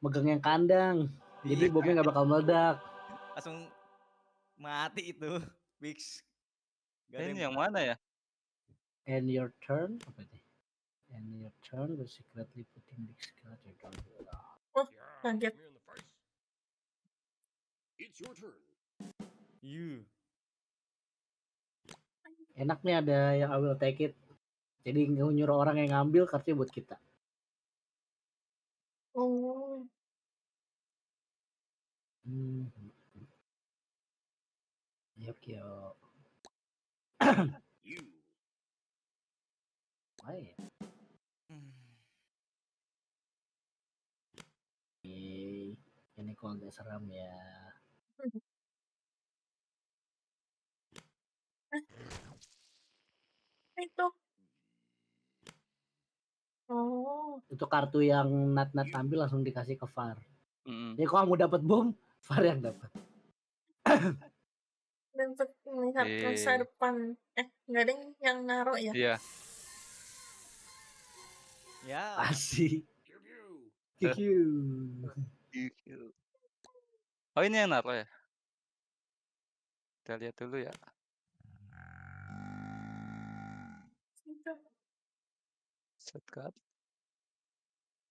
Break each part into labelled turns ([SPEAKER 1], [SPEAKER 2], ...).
[SPEAKER 1] megang yang kandang. Jadi
[SPEAKER 2] Iya.
[SPEAKER 1] bomnya nggak bakal meledak.
[SPEAKER 2] Langsung mati itu. Bix. Ada
[SPEAKER 3] Ini
[SPEAKER 2] yang
[SPEAKER 3] yang mana ya?
[SPEAKER 1] And your turn apa nih? And your turn was secretly putting big skeleton on the
[SPEAKER 4] Kaget.
[SPEAKER 5] It's your turn.
[SPEAKER 2] You.
[SPEAKER 1] Enak nih ada yang I will take it. Jadi nyuruh orang yang ngambil kartunya buat kita. Yuk.
[SPEAKER 5] You.
[SPEAKER 1] Baik.
[SPEAKER 2] Hmm.
[SPEAKER 1] Oke. Ini kok agak seram ya.
[SPEAKER 4] Itu. Oh.
[SPEAKER 1] Itu kartu yang Nat Nat ambil langsung dikasih ke Far.
[SPEAKER 3] Mm-mm.
[SPEAKER 1] Jadi kalau kamu dapat bom, Far yang dapat.
[SPEAKER 4] Dan untuk melihat masa
[SPEAKER 3] Eh.
[SPEAKER 4] depan. Eh, nggak ada yang naruh ya?
[SPEAKER 3] Iya.
[SPEAKER 2] Ya.
[SPEAKER 1] Asik.
[SPEAKER 5] Pew.
[SPEAKER 1] Kikiu.
[SPEAKER 3] Gitu. Oh ini yang naruh ya? Kita lihat dulu ya. Set card.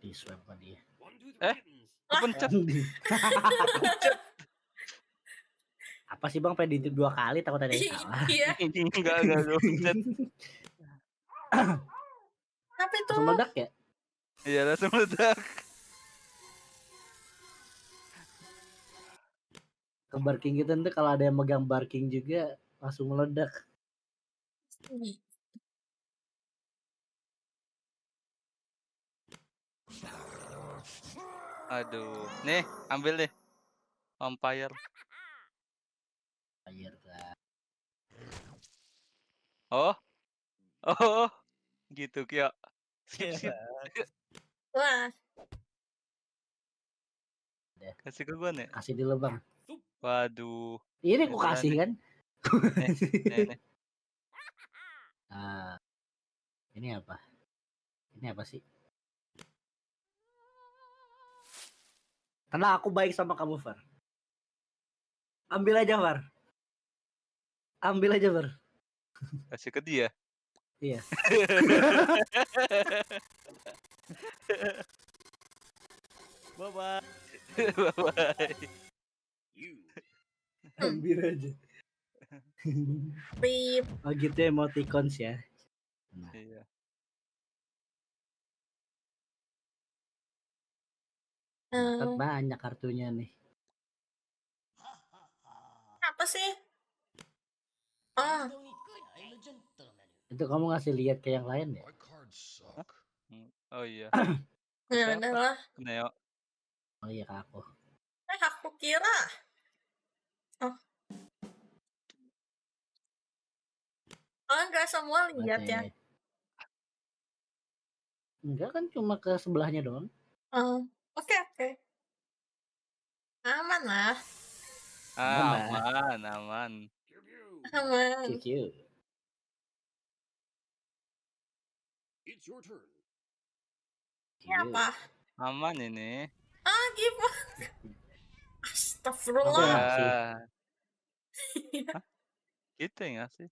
[SPEAKER 1] Di dia.
[SPEAKER 5] One, two,
[SPEAKER 3] Eh? Kepencet.
[SPEAKER 1] Apa sih bang pengen diintip dua kali takut ada yang salah.
[SPEAKER 4] Iya.
[SPEAKER 3] Enggak, enggak, enggak pencet.
[SPEAKER 4] Apa itu?
[SPEAKER 1] Langsung meledak ya?
[SPEAKER 3] Iya langsung meledak.
[SPEAKER 1] Ke barking kita nanti kalau ada yang megang barking juga langsung meledak.
[SPEAKER 3] Aduh. Nih, ambil deh. Vampire.
[SPEAKER 1] Kan.
[SPEAKER 3] Oh. Oh. Gitu, Kyo. Skip, skip.
[SPEAKER 4] Wah.
[SPEAKER 3] Kasih ke gua nih.
[SPEAKER 1] Kasih dulu bang.
[SPEAKER 3] Waduh.
[SPEAKER 1] Ini aku kasih
[SPEAKER 3] nih.
[SPEAKER 1] kan?
[SPEAKER 3] Nih, nih.
[SPEAKER 1] Ah, ini apa? Ini apa sih? Karena aku baik sama kamu, Far. Ambil aja, Far. Ambil aja, Far.
[SPEAKER 3] Kasih ke dia.
[SPEAKER 1] Iya.
[SPEAKER 2] Bye bye.
[SPEAKER 3] Bye-bye.
[SPEAKER 5] You.
[SPEAKER 1] Ambil aja.
[SPEAKER 4] Rip.
[SPEAKER 1] oh gitu emoticons ya. Nah,
[SPEAKER 3] Iya.
[SPEAKER 1] Banyak kartunya nih.
[SPEAKER 4] apa sih? Oh,
[SPEAKER 1] Itu kamu ngasih lihat ke yang lain ya?
[SPEAKER 5] My cards suck.
[SPEAKER 3] Oh iya.
[SPEAKER 4] ya
[SPEAKER 3] Siapa?
[SPEAKER 4] udahlah.
[SPEAKER 3] Neo.
[SPEAKER 1] Oh iya ke aku.
[SPEAKER 4] Eh, aku kira. Oh. Oh, enggak semua lihat ya.
[SPEAKER 1] Oke. Enggak kan cuma ke sebelahnya doang.
[SPEAKER 4] Oh, oke oke. Aman lah.
[SPEAKER 1] Aman.
[SPEAKER 3] Aman, aman.
[SPEAKER 1] Cute.
[SPEAKER 5] It's your turn.
[SPEAKER 4] Ini apa?
[SPEAKER 3] Aman ini.
[SPEAKER 4] Ah, gimana? Astagfirullah.
[SPEAKER 1] Ya.
[SPEAKER 3] Gitu ya sih?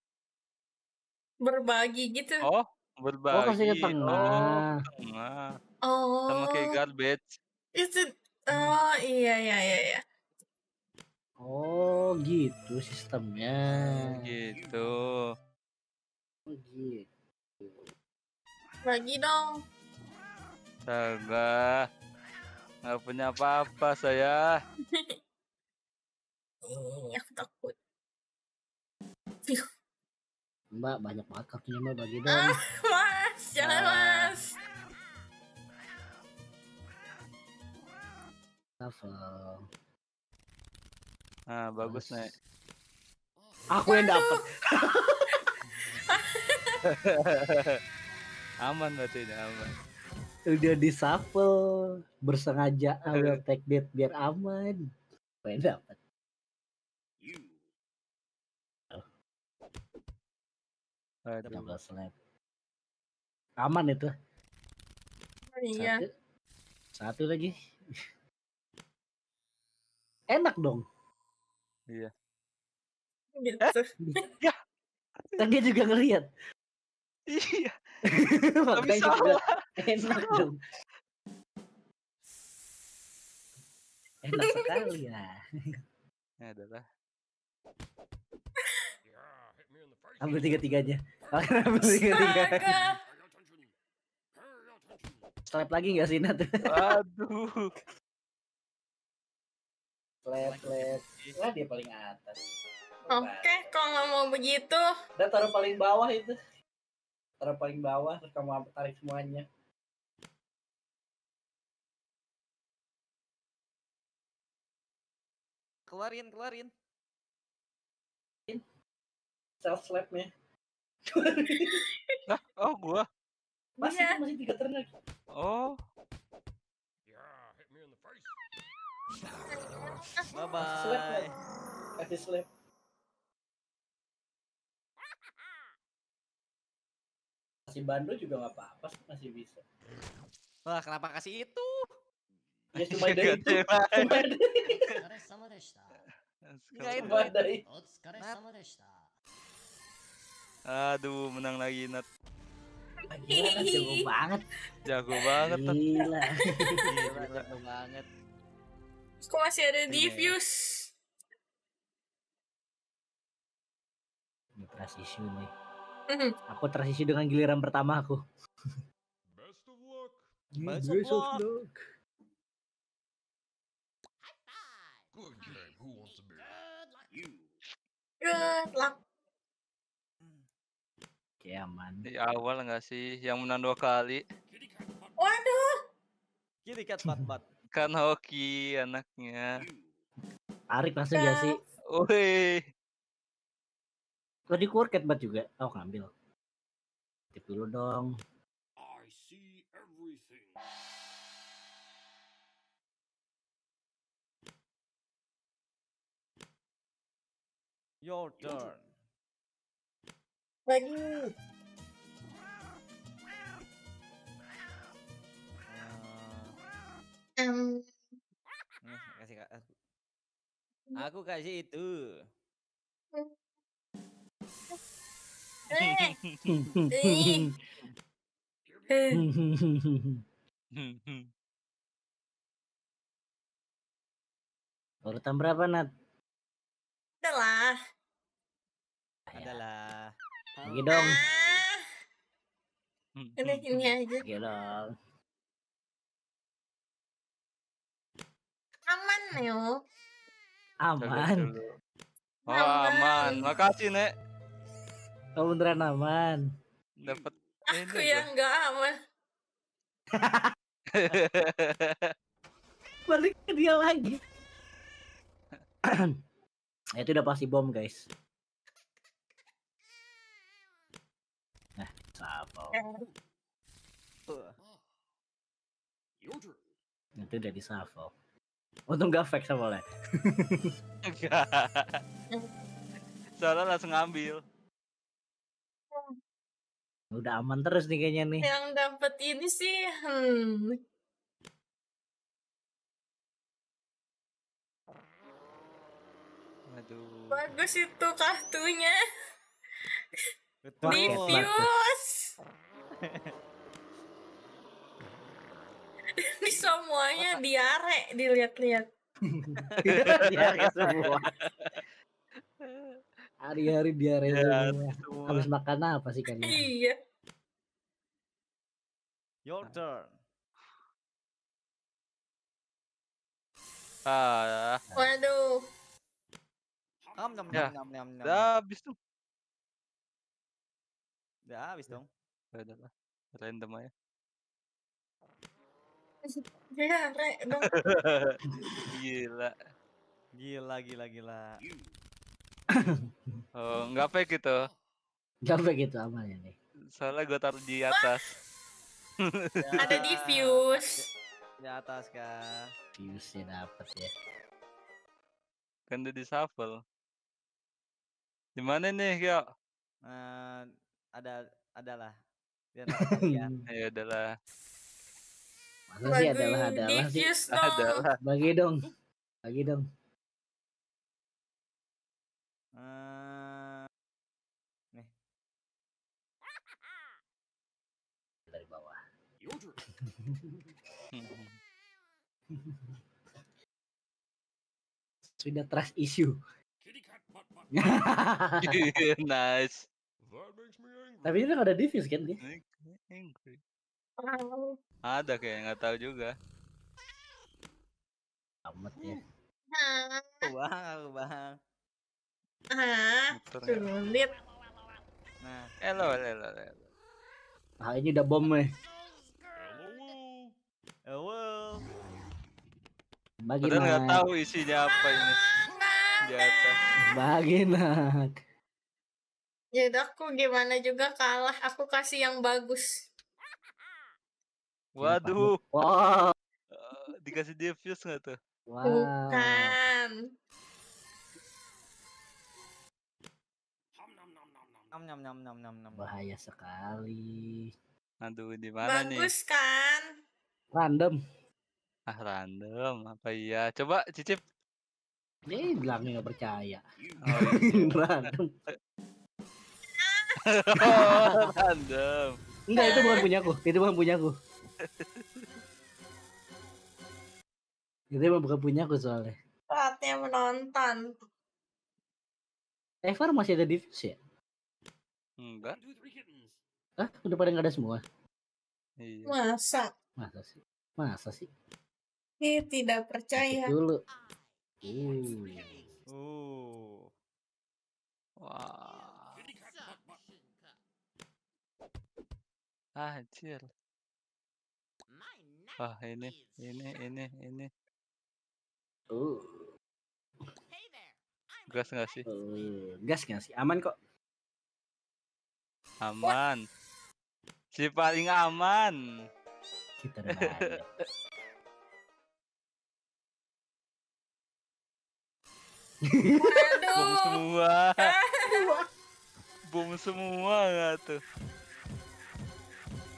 [SPEAKER 4] Berbagi gitu.
[SPEAKER 3] Oh,
[SPEAKER 1] Oh
[SPEAKER 3] berbagi.
[SPEAKER 1] kasih ke
[SPEAKER 3] Oh,
[SPEAKER 1] tengah.
[SPEAKER 3] tengah.
[SPEAKER 4] Oh.
[SPEAKER 3] Sama kayak garbage.
[SPEAKER 4] Itu Oh, iya iya iya iya.
[SPEAKER 1] Oh gitu sistemnya.
[SPEAKER 3] Gitu.
[SPEAKER 1] Oh, gitu.
[SPEAKER 4] Bagi dong.
[SPEAKER 3] Salah. Nggak punya apa-apa saya.
[SPEAKER 4] Ih, aku takut.
[SPEAKER 1] Mbak banyak banget kartunya mbak bagi
[SPEAKER 4] Ah,
[SPEAKER 1] dong.
[SPEAKER 4] Mas, jangan
[SPEAKER 1] Ah.
[SPEAKER 4] mas.
[SPEAKER 1] Shuffle.
[SPEAKER 3] Nah, bagus nih.
[SPEAKER 1] Aku yang dapat.
[SPEAKER 3] aman berarti ini aman.
[SPEAKER 1] Udah di shuffle bersengaja will take that biar aman. Aku yang dapat. Double slap. Aman itu.
[SPEAKER 4] Iya.
[SPEAKER 1] Satu. Satu lagi. Enak dong.
[SPEAKER 3] Iya.
[SPEAKER 4] Gitu.
[SPEAKER 1] Kan dia juga ngelihat.
[SPEAKER 3] Iya.
[SPEAKER 1] Makanya juga enak dong. Enak sekali ya.
[SPEAKER 3] Ya adalah.
[SPEAKER 1] Ambil. Ambil.
[SPEAKER 5] Pay attention. Pay attention.
[SPEAKER 1] Slap lagi nggak sih Nat?
[SPEAKER 3] Aduh.
[SPEAKER 1] Slap, slap. Wah dia paling atas.
[SPEAKER 4] Oke, kalau nggak mau begitu,
[SPEAKER 1] Udah taruh paling bawah itu. Taruh paling bawah terus kamu tarik semuanya.
[SPEAKER 2] Keluarin, keluarin.
[SPEAKER 1] Self slapnya.
[SPEAKER 3] Hah? Oh, gua.
[SPEAKER 1] Masih
[SPEAKER 4] Iya.
[SPEAKER 1] masih tiga turn lagi.
[SPEAKER 3] Oh.
[SPEAKER 2] bye bye
[SPEAKER 1] kasih slip. Kasih bando juga nggak apa-apa masih bisa.
[SPEAKER 2] Wah kenapa kasih itu?
[SPEAKER 1] Ya cuma ada itu. cuma ada
[SPEAKER 2] itu.
[SPEAKER 3] Aduh, menang lagi Nat.
[SPEAKER 1] Gila, jago banget.
[SPEAKER 3] Jago banget,
[SPEAKER 1] Gila.
[SPEAKER 2] Gila, jago banget
[SPEAKER 4] kok masih ada
[SPEAKER 3] Ini.
[SPEAKER 4] diffuse?
[SPEAKER 1] Ini transisi nih.
[SPEAKER 4] Mhm.
[SPEAKER 1] Aku transisi dengan giliran pertama aku.
[SPEAKER 5] Best of luck.
[SPEAKER 2] Best
[SPEAKER 1] Best
[SPEAKER 2] of
[SPEAKER 1] of luck.
[SPEAKER 5] Good game. Who wants a beer? You.
[SPEAKER 4] Good luck.
[SPEAKER 1] Oke aman.
[SPEAKER 3] Di awal enggak sih yang menang dua kali?
[SPEAKER 4] Waduh,
[SPEAKER 2] Kitty cat bat bat.
[SPEAKER 3] Kan hoki anaknya.
[SPEAKER 5] You.
[SPEAKER 1] Tarik langsung gak sih?
[SPEAKER 3] Woi.
[SPEAKER 1] Tadi keluar catbat juga. Oh ngambil. Tip dulu dong.
[SPEAKER 5] I see everything.
[SPEAKER 2] Your turn.
[SPEAKER 4] lagi. Em,
[SPEAKER 2] nih, kasih ka- aku. Aku kasih itu.
[SPEAKER 4] eh, eh, eh.
[SPEAKER 1] Urutan berapa Nat?
[SPEAKER 4] Udah lah.
[SPEAKER 2] Adalah.
[SPEAKER 1] Lagi dong.
[SPEAKER 4] Ah, udah gini aja.
[SPEAKER 1] Lagi dong.
[SPEAKER 4] Aman, Neo.
[SPEAKER 1] Aman.
[SPEAKER 3] Oh, aman. Makasih, Nek.
[SPEAKER 1] Kamu beneran aman.
[SPEAKER 3] Dapat
[SPEAKER 4] Aku
[SPEAKER 3] ini
[SPEAKER 4] yang nggak aman.
[SPEAKER 1] Balik ke dia lagi. itu udah pasti bom guys. Nah.
[SPEAKER 2] Uh,
[SPEAKER 5] Your turn.
[SPEAKER 1] Itu udah di shuffle. Untung gak fake sama.
[SPEAKER 3] Enggak. Soalnya langsung ngambil.
[SPEAKER 1] Udah aman terus nih kayaknya nih.
[SPEAKER 4] Yang dapat ini sih, hmm.
[SPEAKER 3] Aduh.
[SPEAKER 4] Bagus itu kartunya.
[SPEAKER 2] betul.
[SPEAKER 4] Diffuse. Di semuanya diare dilihat-lihat.
[SPEAKER 1] diare semua. Hari-hari diare
[SPEAKER 3] Ya,
[SPEAKER 1] semua. Habis makan apa sih kalian?
[SPEAKER 4] Iya.
[SPEAKER 2] Your turn.
[SPEAKER 3] Ah,
[SPEAKER 4] Waduh.
[SPEAKER 2] Nom nom
[SPEAKER 3] Ya.
[SPEAKER 2] nom nom nom.
[SPEAKER 3] udah habis tuh.
[SPEAKER 2] Udah habis dong.
[SPEAKER 3] Ya udah lah. Random aja.
[SPEAKER 4] Dong.
[SPEAKER 3] Gila.
[SPEAKER 2] Gila gila gila.
[SPEAKER 3] Oh, enggak fake gitu.
[SPEAKER 1] Gak begitu aman ya nih.
[SPEAKER 3] Soalnya gue taruh di atas.
[SPEAKER 4] Ada diffuse.
[SPEAKER 2] Di atas kah?
[SPEAKER 1] Fuse dapet ya.
[SPEAKER 3] Kan udah di shuffle. Di mana nih, Kyo?
[SPEAKER 2] Eh, ada adalah. Biar nggak ketahuan.
[SPEAKER 3] Ya
[SPEAKER 1] Mana sih adalah adalah sih?
[SPEAKER 3] Adalah.
[SPEAKER 1] Bagi dong. Bagi dong. Eh, nih. Dari
[SPEAKER 3] bawah.
[SPEAKER 5] Sudah trust issue. nice.
[SPEAKER 1] Tapi ini kan ada defuse kan dia?
[SPEAKER 3] Ada kayak nggak tahu juga.
[SPEAKER 1] Amat ya.
[SPEAKER 2] Bang, bang.
[SPEAKER 4] ah, sulit.
[SPEAKER 2] Nah,
[SPEAKER 3] Elo, elo, elo.
[SPEAKER 1] Ah ini udah bom nih.
[SPEAKER 5] LOL.
[SPEAKER 2] wow.
[SPEAKER 1] Bagi
[SPEAKER 3] Padahal nggak tahu isinya apa ini di atas.
[SPEAKER 1] Bagi nak.
[SPEAKER 4] Jadi Ya aku gimana juga kalah. Aku kasih yang bagus.
[SPEAKER 3] Waduh,
[SPEAKER 1] Wow.
[SPEAKER 3] eh, dikasih diffuse nggak tuh?
[SPEAKER 1] Wow.
[SPEAKER 4] Bukan.
[SPEAKER 2] Nom nom nom nom nom nom.
[SPEAKER 1] Bahaya sekali.
[SPEAKER 3] Aduh, di mana nih?
[SPEAKER 4] Bagus kan?
[SPEAKER 1] Random.
[SPEAKER 3] Ah, random. Apa iya? Coba cicip.
[SPEAKER 1] Dia bilangnya nggak percaya.
[SPEAKER 3] Oh, iya.
[SPEAKER 1] Random.
[SPEAKER 3] oh, random.
[SPEAKER 1] Enggak itu bukan punyaku. Itu bukan punyaku. itu emang bukan punyaku soalnya.
[SPEAKER 4] Saatnya menonton.
[SPEAKER 1] Evar masih ada diffuse ya?
[SPEAKER 3] Enggak.
[SPEAKER 1] Hah? Udah pada nggak ada semua?
[SPEAKER 3] Iya.
[SPEAKER 4] Masa?
[SPEAKER 1] Masa sih? Masa sih?
[SPEAKER 4] Ih, tidak percaya.
[SPEAKER 1] dulu. Uh.
[SPEAKER 2] Uh.
[SPEAKER 3] Wah. Ah, Anjir. Wah, ini, ini, ini, ini.
[SPEAKER 1] Uh.
[SPEAKER 3] Gas nggak sih?
[SPEAKER 1] Uh. Gas nggak sih? Aman kok.
[SPEAKER 3] Aman. Si paling aman.
[SPEAKER 1] Kita.
[SPEAKER 3] Bom semua. Bom semua nggak tuh?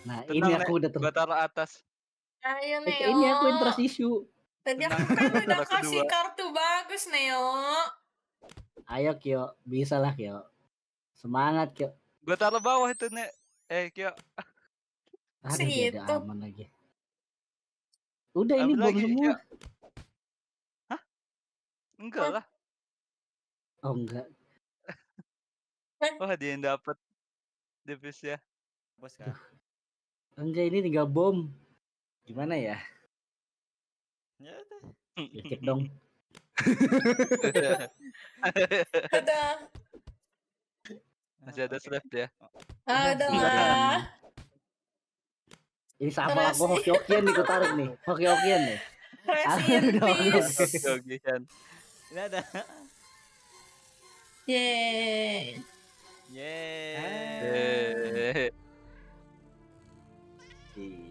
[SPEAKER 1] Nah
[SPEAKER 3] Tenang,
[SPEAKER 1] ini aku udah ter...
[SPEAKER 3] Gua taruh atas.
[SPEAKER 4] Ayo, Neo.
[SPEAKER 1] ini aku trust issue.
[SPEAKER 4] Tadi aku kan udah kasih
[SPEAKER 3] kedua.
[SPEAKER 4] kartu bagus, Neo.
[SPEAKER 1] Ayo Kyo, bisa lah Kyo. Semangat Kyo.
[SPEAKER 3] Gua taruh bawah itu, Nek. Eh, Kyo.
[SPEAKER 1] Ada
[SPEAKER 4] Si
[SPEAKER 1] dia
[SPEAKER 4] itu.
[SPEAKER 1] ada aman lagi. Udah ini
[SPEAKER 3] Ambil
[SPEAKER 1] bom
[SPEAKER 3] lagi,
[SPEAKER 1] semua.
[SPEAKER 3] Kyo. Enggak lah.
[SPEAKER 1] Oh enggak.
[SPEAKER 3] Wah, dia yang dapet Davis ya.
[SPEAKER 2] Bos kan.
[SPEAKER 1] Enggak ini tinggal bom. Gimana ya?
[SPEAKER 2] Ya udah.
[SPEAKER 1] Ya, cek dong.
[SPEAKER 4] Ada.
[SPEAKER 3] Masih ada slap ya.
[SPEAKER 4] Ada lah.
[SPEAKER 1] Ini sama aku hoki-hokian nih tarik nih. Hoki-hokian nih.
[SPEAKER 3] Kan.
[SPEAKER 2] Ini ada.
[SPEAKER 4] Yeay.
[SPEAKER 2] Yeay.